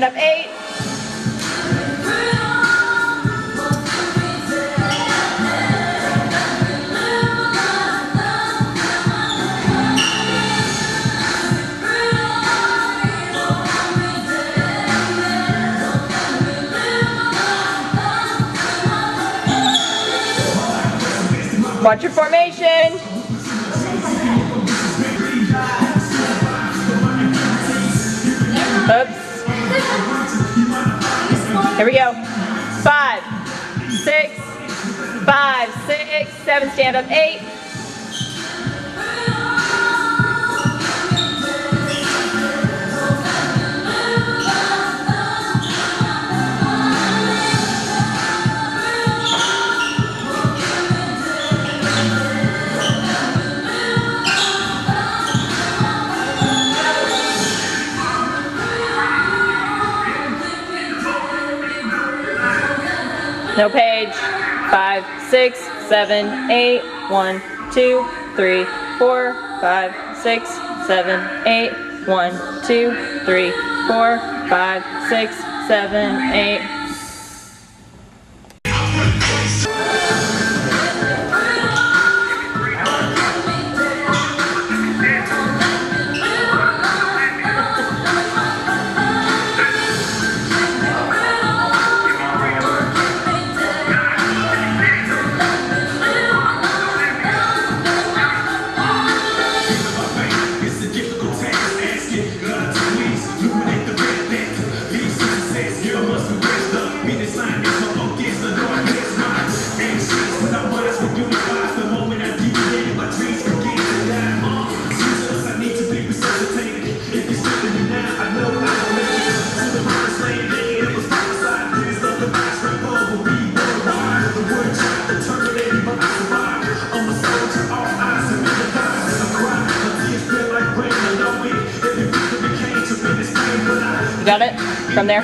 Stand up eight. Watch your formation. six, five, six, seven, stand up, eight, No page. Five, six, seven, eight, one, two, three, four, five, six, seven, eight, one, two, three, four, five, six, seven, eight. got it? From there?